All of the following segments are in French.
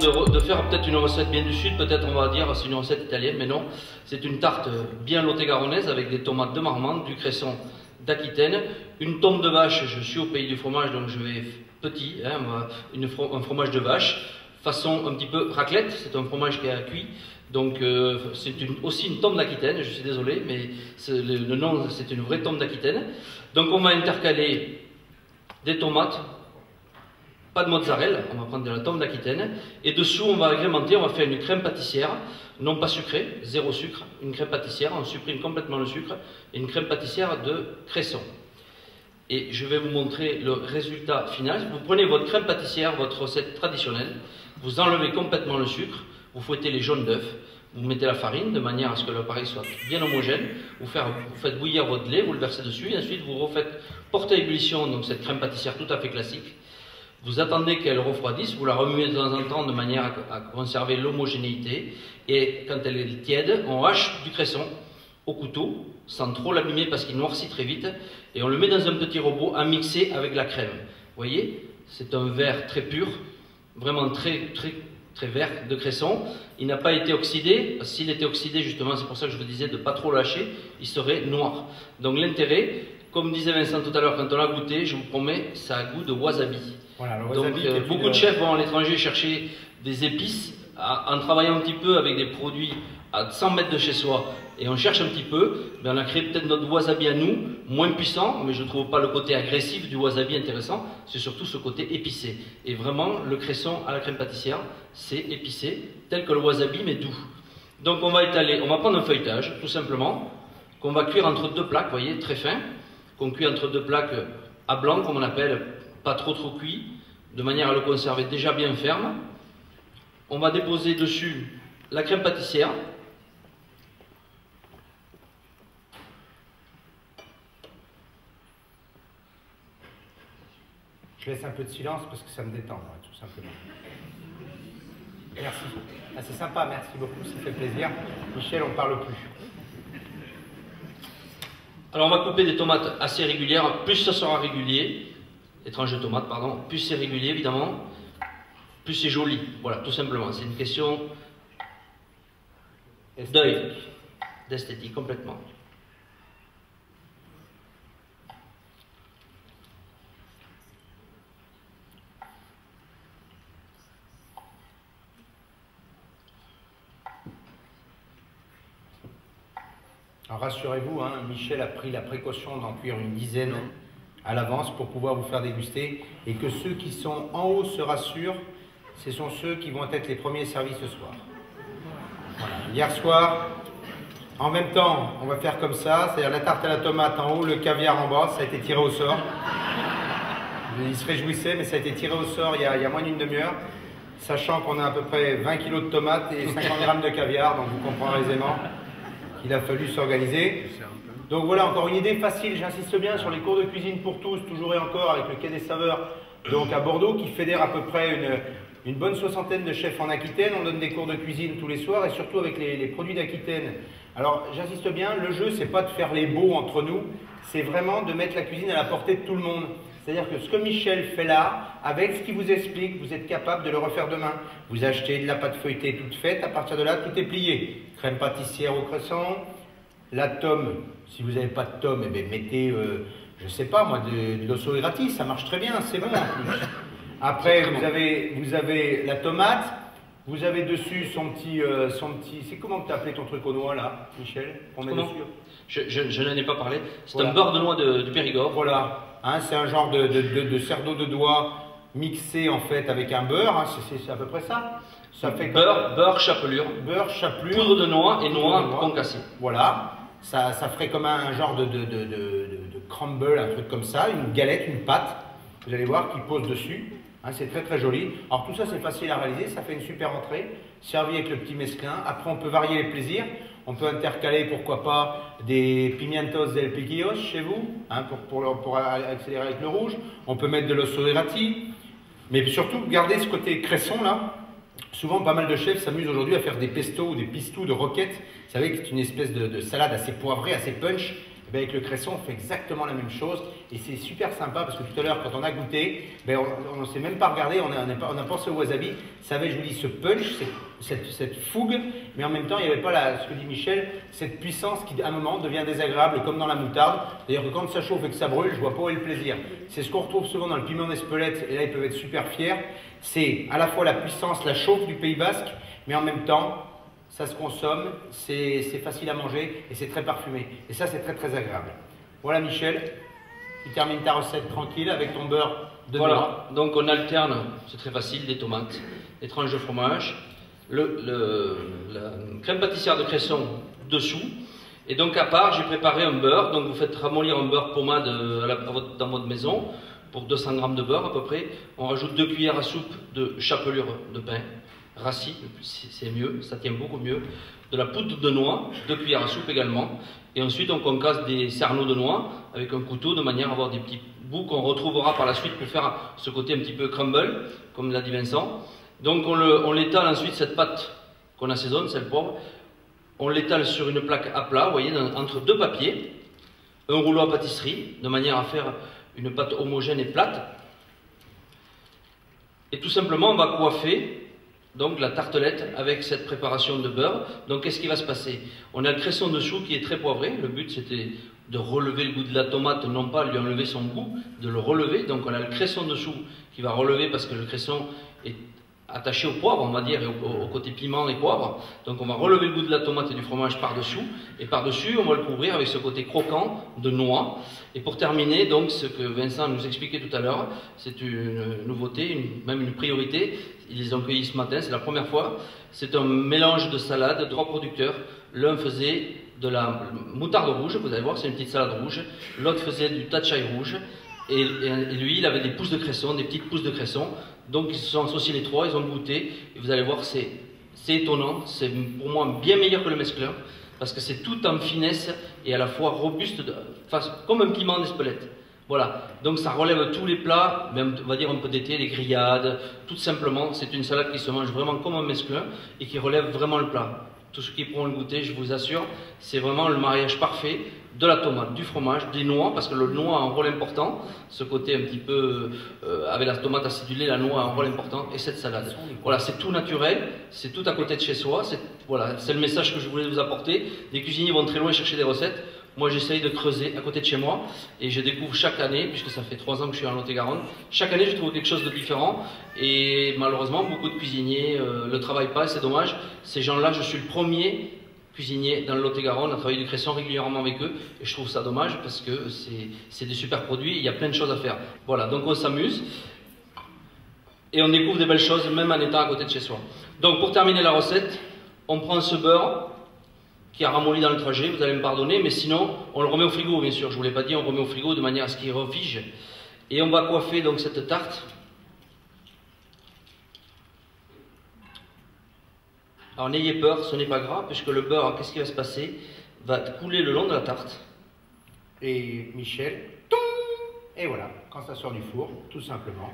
De, faire peut-être une recette bien du sud, peut-être on va dire c'est une recette italienne, mais non. C'est une tarte bien lot-et-garonnaise avec des tomates de Marmande, du cresson d'Aquitaine, une tombe de vache, je suis au pays du fromage donc je vais petit, hein, une, un fromage de vache, façon un petit peu raclette, c'est un fromage qui est cuit, donc euh, c'est aussi une tombe d'Aquitaine, je suis désolé, mais le, le, nom c'est une vraie tombe d'Aquitaine. Donc on va intercaler des tomates, pas de mozzarella, on va prendre de la tombe d'Aquitaine, et dessous on va agrémenter, on va faire une crème pâtissière, non pas sucrée, zéro sucre, une crème pâtissière, on supprime complètement le sucre, et une crème pâtissière de cresson. Et je vais vous montrer le résultat final. Vous prenez votre crème pâtissière, votre recette traditionnelle, vous enlevez complètement le sucre, vous fouettez les jaunes d'œufs, vous mettez la farine de manière à ce que l'appareil soit bien homogène, vous, faites bouillir votre lait, vous le versez dessus, et ensuite vous refaites porter à ébullition donc cette crème pâtissière tout à fait classique. Vous attendez qu'elle refroidisse, vous la remuez de temps en temps de manière à, conserver l'homogénéité. Et quand elle est tiède, on hache du cresson au couteau, sans trop l'abîmer parce qu'il noircit très vite, et on le met dans un petit robot à mixer avec la crème. Vous voyez, c'est un verre très pur, vraiment très, très, très vert de cresson. Il n'a pas été oxydé. S'il était oxydé, justement, c'est pour ça que je vous disais de ne pas trop lâcher, il serait noir. Donc l'intérêt, comme disait Vincent tout à l'heure, quand on l'a goûté, je vous promets, ça a goût de wasabi. Donc euh, beaucoup de chefs vont à l'étranger chercher des épices en travaillant un petit peu avec des produits à 100 mètres de chez soi et on cherche un petit peu, ben on a créé peut-être notre wasabi à nous, moins puissant, mais je ne trouve pas le côté agressif du wasabi intéressant, c'est surtout ce côté épicé. Et vraiment, le cresson à la crème pâtissière, c'est épicé, tel que le wasabi, mais doux. Donc on va étaler, on va prendre un feuilletage, tout simplement, qu'on va cuire entre deux plaques, vous voyez, très fin, qu'on cuit entre deux plaques à blanc, comme on appelle, pas trop trop cuit, de manière à le conserver déjà bien ferme. On va déposer dessus la crème pâtissière. Laisse un peu de silence parce que ça me détend, tout simplement. Merci. Ah, c'est sympa, merci beaucoup, ça fait plaisir. Michel, on ne parle plus. Alors on va couper des tomates assez régulières, plus ça sera régulier, les tranches de tomates, pardon, plus c'est régulier évidemment, plus c'est joli. Voilà, tout simplement. C'est une question d'œil, d'esthétique complètement. Rassurez-vous, hein, Michel a pris la précaution d'en cuire une dizaine à l'avance pour pouvoir vous faire déguster et que ceux qui sont en haut se rassurent, ce sont ceux qui vont être les premiers servis ce soir. Hier soir, en même temps, on va faire comme ça, c'est-à-dire la tarte à la tomate en haut, le caviar en bas, ça a été tiré au sort. Il se réjouissait, mais ça a été tiré au sort il y a, moins d'une demi-heure, sachant qu'on a à peu près 20 kg de tomates et 50 grammes de caviar, donc vous comprendrez aisément qu'il a fallu s'organiser. Donc voilà, encore une idée facile, j'insiste bien sur les cours de cuisine pour tous, toujours et encore avec le Quai des Saveurs, donc à Bordeaux, qui fédère à peu près une, bonne soixantaine de chefs en Aquitaine. On donne des cours de cuisine tous les soirs et surtout avec les, produits d'Aquitaine. Alors j'insiste bien, le jeu, c'est pas de faire les beaux entre nous, c'est vraiment de mettre la cuisine à la portée de tout le monde. C'est-à-dire que ce que Michel fait là, avec ce qu'il vous explique, vous êtes capable de le refaire demain. Vous achetez de la pâte feuilletée toute faite, à partir de là, tout est plié. Crème pâtissière au cresson, la tome, si vous n'avez pas de tome, eh bien, mettez, euh, je ne sais pas moi, de, de l'osso gratis, ça marche très bien, c'est bon en plus. Après, vous avez, vous avez la tomate, vous avez dessus son petit, euh, son petit, c'est comment tu appelé ton truc au noix là, Michel? On met dessus Je, je, n'en ai pas parlé. C'est un beurre de noix de, Périgord. Voilà, hein, c'est un genre de, de, de, cerveau de doigt mixé en fait avec un beurre, hein, c'est à peu près ça. Ça fait beurre, beurre chapelure, beurre chapelure, poudre de noix et noix concassée. Voilà ça, ça ferait comme un genre de, de, de, de, crumble, un truc comme ça, une galette, une pâte, vous allez voir, qui pose dessus. Hein, c'est très très joli. Alors tout ça c'est facile à réaliser, ça fait une super entrée, servi avec le petit mesclin. Après on peut varier les plaisirs, on peut intercaler pourquoi pas des pimientos del piquillos chez vous, hein, pour, pour, pour, accélérer avec le rouge. On peut mettre de l'osso mais surtout garder ce côté cresson là, Souvent, pas mal de chefs s'amusent aujourd'hui à faire des pestos ou des pistous de roquettes. Vous savez que c'est une espèce de, salade assez poivrée, assez punch. ben, avec le cresson, on fait exactement la même chose. Et c'est super sympa parce que tout à l'heure, quand on a goûté, ben, on ne s'est même pas regardé, on a, on a, pensé au wasabi. Ça avait, je vous dis, ce punch, cette, cette, fougue, mais en même temps, il n'y avait pas, la, ce que dit Michel, cette puissance qui, à un moment, devient désagréable, comme dans la moutarde. D'ailleurs, quand ça chauffe et que ça brûle, je vois pas où est le plaisir. C'est ce qu'on retrouve souvent dans le piment d'Espelette, et là, ils peuvent être super fiers. C'est à la fois la puissance, la chauffe du Pays Basque, mais en même temps, ça se consomme, c'est facile à manger et c'est très parfumé. Et ça, c'est très très agréable. Voilà Michel, tu termines ta recette tranquille avec ton beurre de Voilà, donc on alterne, c'est très facile, des tomates, des tranches de fromage, le, la crème pâtissière de Cresson dessous. Et donc à part, j'ai préparé un beurre, donc vous faites ramollir un beurre pommade dans votre maison pour 200 g de beurre à peu près. On rajoute deux cuillères à soupe de chapelure de pain rassis, c'est mieux, ça tient beaucoup mieux. De la poudre de noix, deux cuillères à soupe également. Et ensuite, on concasse des cerneaux de noix avec un couteau de manière à avoir des petits bouts qu'on retrouvera par la suite pour faire ce côté un petit peu crumble, comme l'a dit Vincent. Donc on l'étale ensuite, cette pâte qu'on assaisonne, c'est le poivre, on l'étale sur une plaque à plat, vous voyez, entre deux papiers, un rouleau à pâtisserie, de manière à faire une pâte homogène et plate. Et tout simplement, on va coiffer donc la tartelette avec cette préparation de beurre. Donc qu'est-ce qui va se passer? On a le cresson dessous qui est très poivré. Le but c'était de relever le goût de la tomate, non pas lui enlever son goût, de le relever. Donc on a le cresson dessous qui va relever parce que le cresson est attaché au poivre, on va dire, et au, côté piment et poivre. Donc on va relever le goût de la tomate et du fromage par-dessous. Et par-dessus, on va le couvrir avec ce côté croquant de noix. Et pour terminer, donc, ce que Vincent nous expliquait tout à l'heure, c'est une nouveauté, même une priorité. Ils les ont cueillis ce matin, c'est la première fois. C'est un mélange de salades, trois producteurs. L'un faisait de la moutarde rouge, vous allez voir, c'est une petite salade rouge. L'autre faisait du tachai rouge. Et, lui, il avait des pousses de cresson, des petites pousses de cresson. Donc ils se sont associés les trois, ils ont goûté, et vous allez voir, c'est étonnant, c'est pour moi bien meilleur que le mesclun, parce que c'est tout en finesse et à la fois robuste, comme un piment d'Espelette. Voilà, donc ça relève tous les plats, même, on va dire un peu d'été, les grillades, tout simplement, c'est une salade qui se mange vraiment comme un mesclun et qui relève vraiment le plat. Tous ceux qui pourront le goûter, je vous assure, c'est vraiment le mariage parfait de la tomate, du fromage, des noix, parce que le noix a un rôle important, ce côté un petit peu, euh, avec la tomate acidulée, la noix a un rôle important, et cette salade. Voilà, c'est tout naturel, c'est tout à côté de chez soi, c'est le message que je voulais vous apporter. Les cuisiniers vont très loin chercher des recettes, moi, j'essaye de creuser à côté de chez moi et je découvre chaque année, puisque ça fait trois ans que je suis en Lot-et-Garonne, chaque année je trouve quelque chose de différent et malheureusement, beaucoup de cuisiniers ne euh, le travaillent pas et c'est dommage. Ces gens-là, je suis le premier cuisinier dans le Lot-et-Garonne à travailler du cresson régulièrement avec eux et je trouve ça dommage parce que c'est des super produits, il y a plein de choses à faire. Voilà, donc on s'amuse et on découvre des belles choses même en étant à côté de chez soi. Donc pour terminer la recette, on prend ce beurre, qui a ramolli dans le trajet, vous allez me pardonner, mais sinon, on le remet au frigo, bien sûr. Je ne vous l'ai pas dit, on remet au frigo de manière à ce qu'il refige. Et on va coiffer donc cette tarte. Alors n'ayez peur, ce n'est pas grave, puisque le beurre, qu'est-ce qui va se passer? Va couler le long de la tarte. Et Michel, et voilà, quand ça sort du four, tout simplement.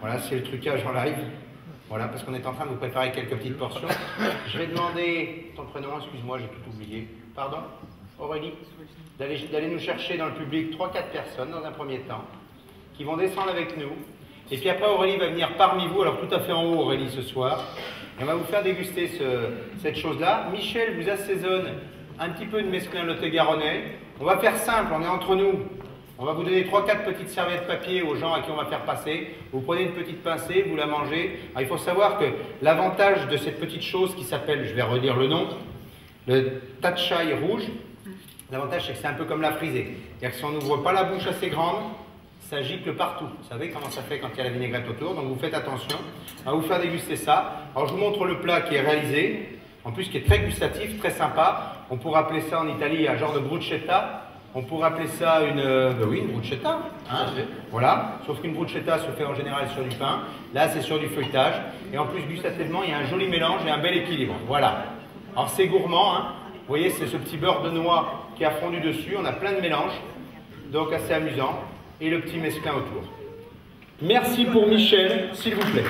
Voilà, c'est le trucage en live. Voilà, parce qu'on est en train de vous préparer quelques petites portions. Je vais demander ton prénom, excuse-moi, j'ai tout oublié. Pardon? Aurélie? D'aller nous chercher dans le public 3-4 personnes dans un premier temps, qui vont descendre avec nous. Et puis après, Aurélie va venir parmi vous, alors tout à fait en haut, Aurélie, ce soir. Et on va vous faire déguster cette chose-là. Michel vous assaisonne un petit peu de mesclin lotte garonnais. On va faire simple, on est entre nous. On va vous donner 3-4 petites serviettes papier aux gens à qui on va faire passer. Vous prenez une petite pincée, vous la mangez. il faut savoir que l'avantage de cette petite chose qui s'appelle, je vais redire le nom, le tatchai rouge, l'avantage c'est que c'est un peu comme la frisée. C'est-à-dire que si on n'ouvre pas la bouche assez grande, ça gicle partout. Vous savez comment ça fait quand il y a la vinaigrette autour, donc vous faites attention. On va vous faire déguster ça. Alors je vous montre le plat qui est réalisé, en plus qui est très gustatif, très sympa. On pourrait appeler ça en Italie un genre de bruschetta. On pourrait appeler ça une, ben oui, une bruschetta. Hein. voilà, sauf qu'une bruschetta se fait en général sur du pain. Là, c'est sur du feuilletage. Et en plus, gustativement, il y a un joli mélange et un bel équilibre. Voilà. Alors, c'est gourmand. Hein. Vous voyez, c'est ce petit beurre de noix qui a fondu dessus. On a plein de mélanges. Donc, assez amusant. Et le petit mesclin autour. Merci pour Michel, s'il vous plaît.